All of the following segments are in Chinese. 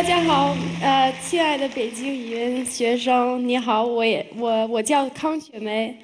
大家好，呃，亲爱的北京语言学生，你好，我也我我叫康雪梅，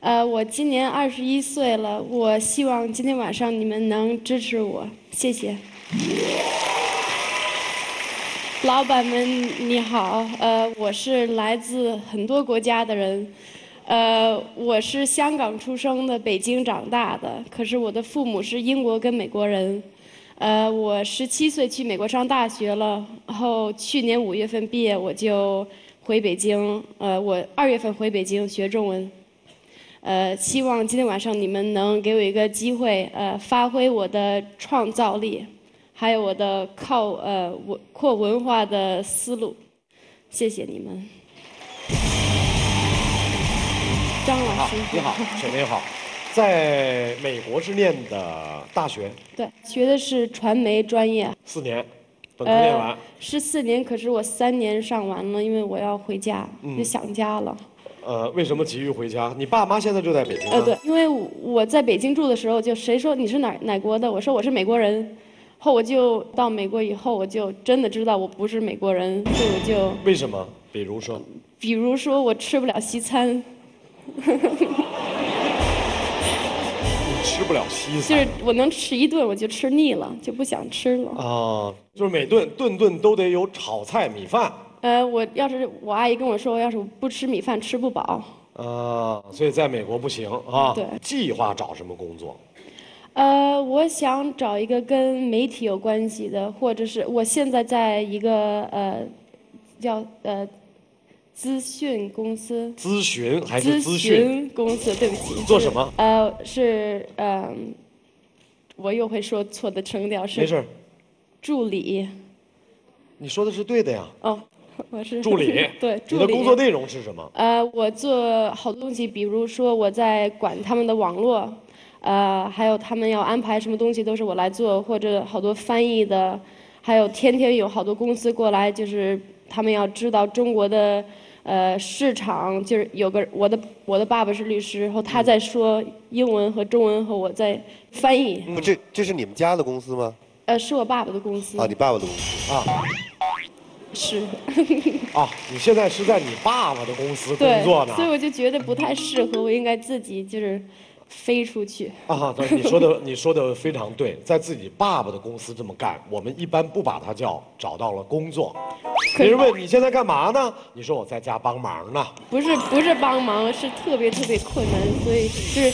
呃，我今年二十一岁了，我希望今天晚上你们能支持我，谢谢。老板们你好，呃，我是来自很多国家的人，呃，我是香港出生的，北京长大的，可是我的父母是英国跟美国人。呃，我十七岁去美国上大学了，然后去年五月份毕业，我就回北京。呃，我二月份回北京学中文。呃，希望今天晚上你们能给我一个机会，呃，发挥我的创造力，还有我的靠呃文扩文化的思路。谢谢你们。张老师，你好，雪梅好。在美国是念的大学，对，学的是传媒专业，四年，本科念完，是四年，可是我三年上完了，因为我要回家，就想家了。呃，为什么急于回家？你爸妈现在就在北京呃，对，因为我在北京住的时候，就谁说你是哪哪国的，我说我是美国人，后我就到美国以后，我就真的知道我不是美国人，所以我就为什么？比如说，比如说我吃不了西餐。吃不了西餐，就是我能吃一顿，我就吃腻了，就不想吃了。啊，就是每顿顿顿都得有炒菜米饭。呃，我要是我阿姨跟我说，要是不吃米饭吃不饱。啊，所以在美国不行啊。对。计划找什么工作？呃，我想找一个跟媒体有关系的，或者是我现在在一个呃，叫呃。资讯公司，咨询还是咨询公司？对不起，做什么？呃，是呃，我又会说错的声调是。没事。助理。你说的是对的呀。哦，我是助理。对，你的工作内容是什么？呃，我做好多东西，比如说我在管他们的网络，呃，还有他们要安排什么东西都是我来做，或者好多翻译的，还有天天有好多公司过来，就是他们要知道中国的。呃，市场就是有个我的我的爸爸是律师，然后他在说英文和中文和我在翻译。嗯，这这是你们家的公司吗？呃，是我爸爸的公司。啊，你爸爸的公司啊。是。啊，你现在是在你爸爸的公司工作呢。所以我就觉得不太适合，我应该自己就是。飞出去啊！对，你说的你说的非常对，在自己爸爸的公司这么干，我们一般不把它叫找到了工作。别人问你现在干嘛呢？你说我在家帮忙呢。不是不是帮忙，是特别特别困难，所以就是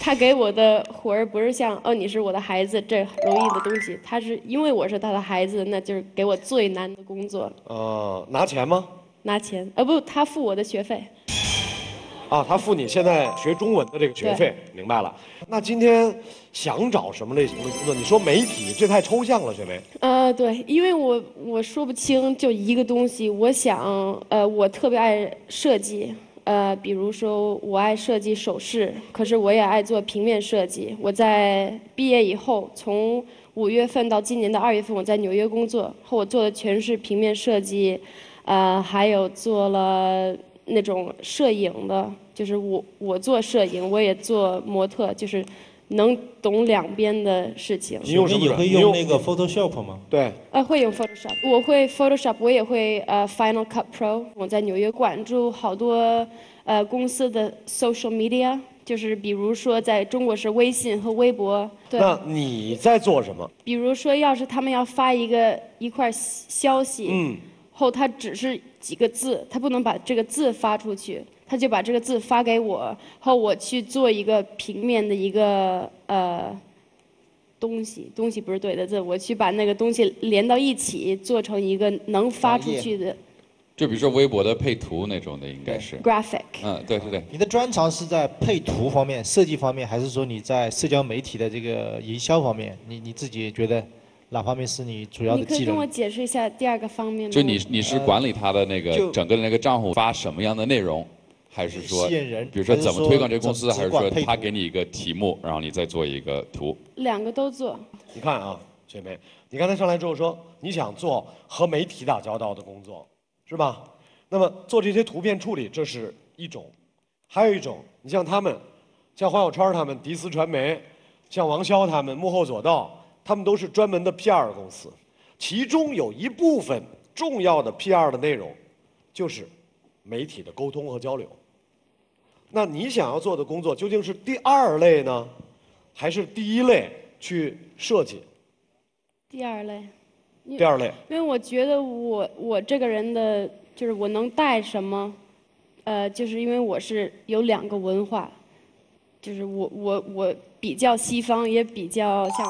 他给我的活儿不是像哦你是我的孩子这容易的东西，他是因为我是他的孩子，那就是给我最难的工作。呃，拿钱吗？拿钱，呃不，他付我的学费。啊，他付你现在学中文的这个学费，明白了。那今天想找什么类型的工作？你说媒体，这太抽象了，雪梅。呃，对，因为我我说不清，就一个东西。我想，呃，我特别爱设计，呃，比如说我爱设计首饰，可是我也爱做平面设计。我在毕业以后，从五月份到今年的二月份，我在纽约工作，和我做的全是平面设计，呃，还有做了那种摄影的。就是我，我做摄影，我也做模特，就是能懂两边的事情。你用什么？会用那个 Photoshop 吗？对。呃，会用 Photoshop，我会 Photoshop，我也会呃 Final Cut Pro。我在纽约管住好多呃公司的 social media，就是比如说在中国是微信和微博。那你在做什么？比如说，要是他们要发一个一块消息，嗯，后他只是几个字，他不能把这个字发出去。他就把这个字发给我，后我去做一个平面的一个呃东西，东西不是对的字，我去把那个东西连到一起，做成一个能发出去的。就比如说微博的配图那种的，应该是。graphic。嗯，对对对。你的专长是在配图方面、设计方面，还是说你在社交媒体的这个营销方面？你你自己觉得哪方面是你主要的技能？你可以跟我解释一下第二个方面吗？就你你是管理他的那个整个的那个账户发什么样的内容？还是说，比如说怎么推广这个公司，还是说他给你一个题目，然后你再做一个图？两个都做。你看啊，姐妹，你刚才上来之后说你想做和媒体打交道的工作，是吧？那么做这些图片处理，这是一种；还有一种，你像他们，像黄小川他们，迪斯传媒，像王潇他们，幕后左道，他们都是专门的 PR 公司，其中有一部分重要的 PR 的内容就是媒体的沟通和交流。那你想要做的工作究竟是第二类呢，还是第一类去设计？第二类。第二类。因为我觉得我我这个人的就是我能带什么，呃，就是因为我是有两个文化，就是我我我比较西方，也比较像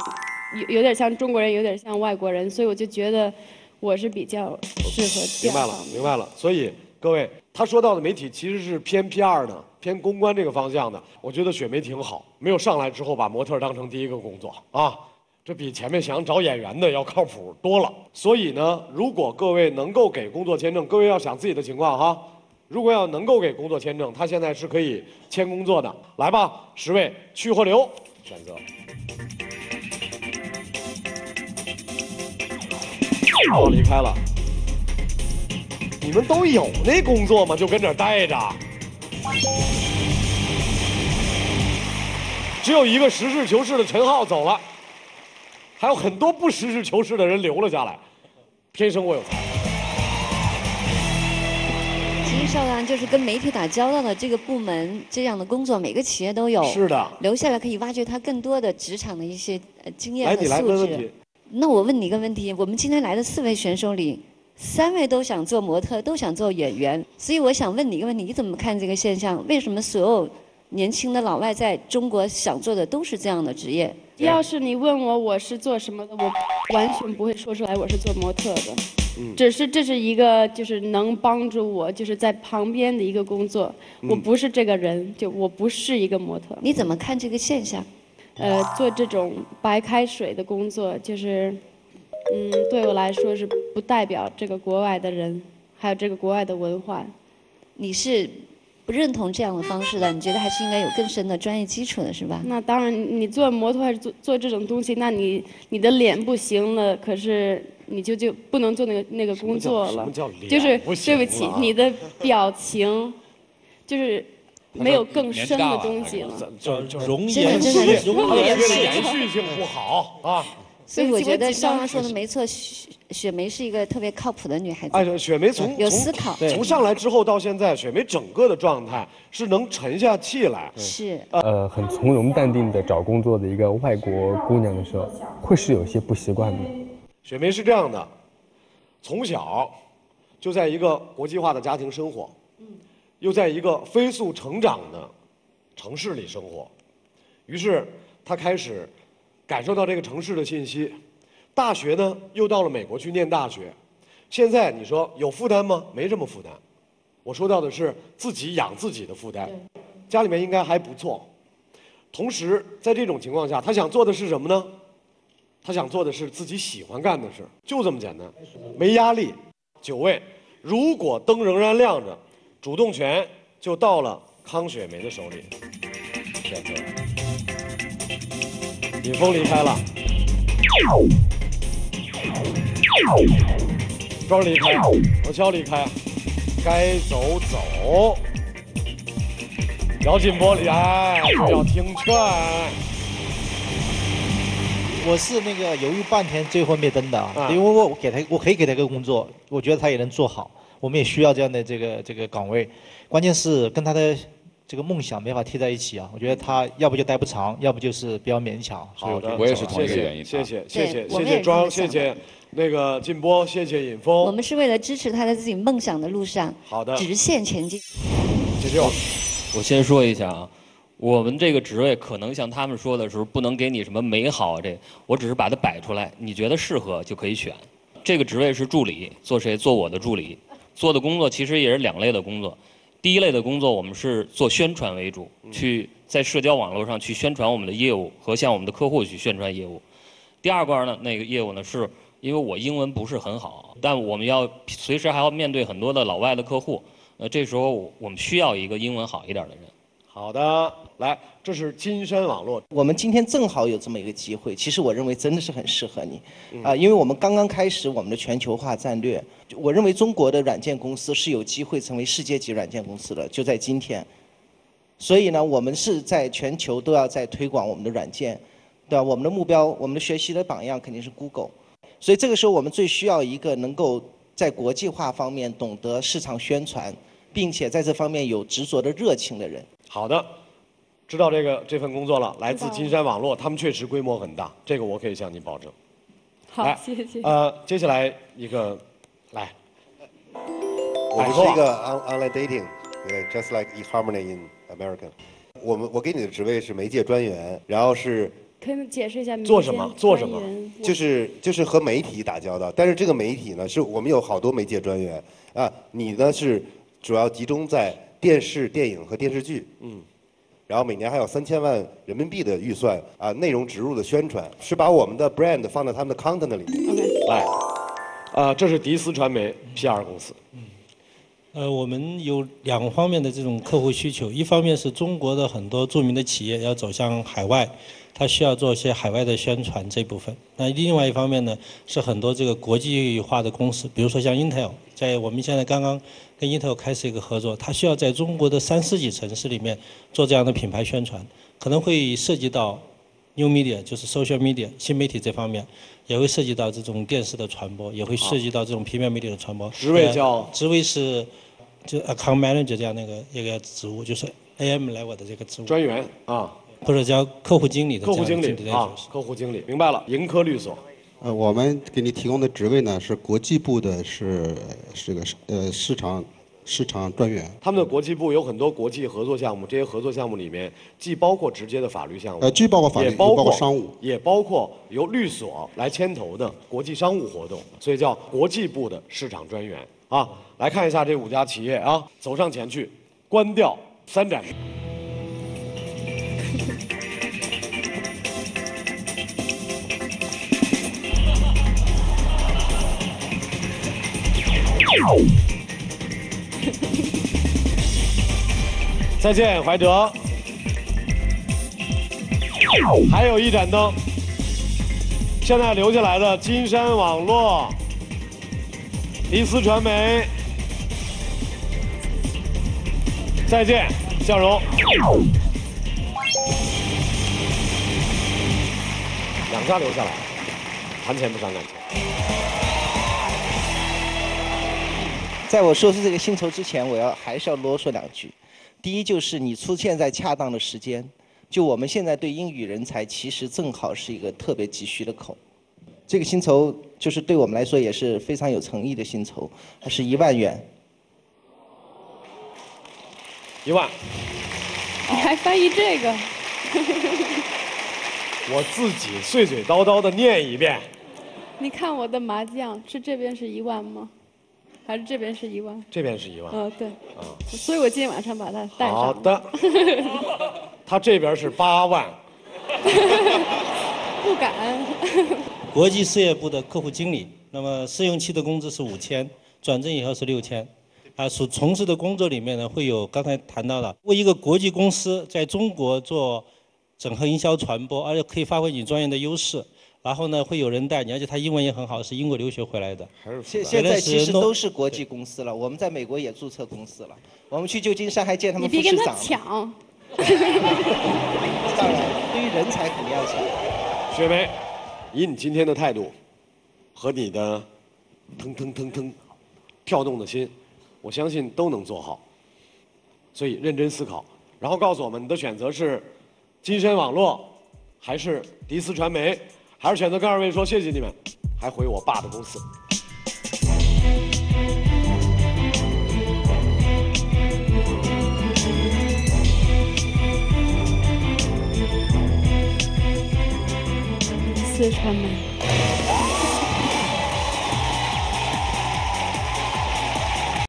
有有点像中国人，有点像外国人，所以我就觉得我是比较适合。明白了，明白了。所以各位，他说到的媒体其实是偏 PR 的。偏公关这个方向的，我觉得雪梅挺好，没有上来之后把模特当成第一个工作啊，这比前面想找演员的要靠谱多了。所以呢，如果各位能够给工作签证，各位要想自己的情况哈，如果要能够给工作签证，他现在是可以签工作的。来吧，十位去或留，选择。我离开了，你们都有那工作吗？就跟这待着。只有一个实事求是的陈浩走了，还有很多不实事求是的人留了下来。天生我有才。其实邵阳就是跟媒体打交道的这个部门这样的工作，每个企业都有。是的。留下来可以挖掘他更多的职场的一些经验和素质。来，你来问问题。那我问你一个问题：我们今天来的四位选手里。三位都想做模特，都想做演员，所以我想问你一个问题：你怎么看这个现象？为什么所有年轻的老外在中国想做的都是这样的职业？要是你问我我是做什么的，我完全不会说出来我是做模特的。嗯。只是这是一个就是能帮助我就是在旁边的一个工作。我不是这个人，就我不是一个模特。你怎么看这个现象？呃，做这种白开水的工作就是。嗯，对我来说是不代表这个国外的人，还有这个国外的文化。你是不认同这样的方式的？你觉得还是应该有更深的专业基础的，是吧？那当然，你做模特还是做做这种东西，那你你的脸不行了，可是你就就不能做那个那个工作了。什么叫脸就是对不起，你的表情就是没有更深的东西了。就就容颜容颜延续性不好啊。所以我觉得肖阳说的没错，雪雪梅是一个特别靠谱的女孩子。哎，雪梅从有思考，从上来之后到现在，雪梅整个的状态是能沉下气来。是。呃，很从容淡定的找工作的一个外国姑娘的时候，会是有些不习惯的。雪梅是这样的，从小就在一个国际化的家庭生活，又在一个飞速成长的城市里生活，于是他开始。感受到这个城市的信息，大学呢又到了美国去念大学，现在你说有负担吗？没什么负担，我说到的是自己养自己的负担，家里面应该还不错。同时在这种情况下，他想做的是什么呢？他想做的是自己喜欢干的事，就这么简单，没压力。九位，如果灯仍然亮着，主动权就到了康雪梅的手里，选择。尹峰离开了，庄离开，王潇离开，该走走。姚劲波离开，要听劝。我是那个犹豫半天，最后灭灯的，因为我我给他，我可以给他一个工作，我觉得他也能做好，我们也需要这样的这个这个岗位，关键是跟他的。这个梦想没法贴在一起啊！我觉得他要不就待不长，要不就是比较勉强。好的，我也是同一个原因。谢谢谢谢谢谢庄，谢谢那个静波，谢谢尹峰。我们是为了支持他在自己梦想的路上，好的，直线前进。继续。我先说一下啊，我们这个职位可能像他们说的时候，不能给你什么美好这，我只是把它摆出来，你觉得适合就可以选。这个职位是助理，做谁？做我的助理，做的工作其实也是两类的工作。第一类的工作，我们是做宣传为主，去在社交网络上去宣传我们的业务和向我们的客户去宣传业务。第二块呢，那个业务呢，是因为我英文不是很好，但我们要随时还要面对很多的老外的客户，呃，这时候我们需要一个英文好一点的人。好的，来，这是金山网络。我们今天正好有这么一个机会，其实我认为真的是很适合你，啊，因为我们刚刚开始我们的全球化战略，我认为中国的软件公司是有机会成为世界级软件公司的，就在今天。所以呢，我们是在全球都要在推广我们的软件，对吧？我们的目标，我们的学习的榜样肯定是 Google。所以这个时候我们最需要一个能够在国际化方面懂得市场宣传，并且在这方面有执着的热情的人。好的，知道这个这份工作了，来自金山网络，他们确实规模很大，这个我可以向您保证。好，谢谢。呃，接下来一个，来，我是一个 online dating，just like eHarmony in America。我们我给你的职位是媒介专员，然后是。可以解释一下做什么？做什么？就是就是和媒体打交道，但是这个媒体呢，是我们有好多媒介专员啊。你呢是主要集中在电视、电影和电视剧，嗯，然后每年还有三千万人民币的预算啊，内容植入的宣传是把我们的 brand 放在他们的 content 里面。来，啊，这是迪斯传媒 PR 公司。嗯，呃，我们有两方面的这种客户需求，一方面是中国的很多著名的企业要走向海外。它需要做一些海外的宣传这部分。那另外一方面呢，是很多这个国际化的公司，比如说像 Intel，在我们现在刚刚跟 Intel 开始一个合作，它需要在中国的三四级城市里面做这样的品牌宣传，可能会涉及到 New Media，就是 Social Media 新媒体这方面，也会涉及到这种电视的传播，也会涉及到这种平面媒体的传播。职位叫？职位是就 Account Manager 这样那个一个职务，就是 AM level 的这个职务。专员啊。或者叫客户经理的客户经理啊，客户经理，明白了。盈科律所，呃，我们给你提供的职位呢是国际部的，是是个呃市场市场专员。他们的国际部有很多国际合作项目，这些合作项目里面既包括直接的法律项目，呃，既包括法律，也包括商务，也包括由律所来牵头的国际商务活动，所以叫国际部的市场专员啊。来看一下这五家企业啊，走上前去，关掉三盏。再见，怀哲。还有一盏灯，现在留下来的金山网络、迪斯传媒。再见，向荣。两家留下来，谈钱不伤感情。在我说出这个薪酬之前，我要还是要啰嗦两句。第一就是你出现在恰当的时间，就我们现在对英语人才其实正好是一个特别急需的口。这个薪酬就是对我们来说也是非常有诚意的薪酬，它是一万元。一万。你还翻译这个？我自己碎碎叨叨的念一遍。你看我的麻将，是这边是一万吗？还是这边是一万，这边是一万。嗯，对。啊，所以我今天晚上把它带上。好的。他这边是八万。不敢。国际事业部的客户经理，那么试用期的工资是五千，转正以后是六千。啊，所从事的工作里面呢，会有刚才谈到的，为一个国际公司在中国做整合营销传播，而且可以发挥你专业的优势。然后呢，会有人带你，而且他英文也很好，是英国留学回来的。现现在其实都是国际公司了，我们在美国也注册公司了。我们去旧金山还见他们副市长。你别跟他抢。当然，对于人才肯定要抢。雪梅，以你今天的态度和你的腾腾腾腾跳动的心，我相信都能做好。所以认真思考，然后告诉我们你的选择是金山网络还是迪斯传媒。还是选择跟二位说谢谢你们，还回我爸的公司。四川吗。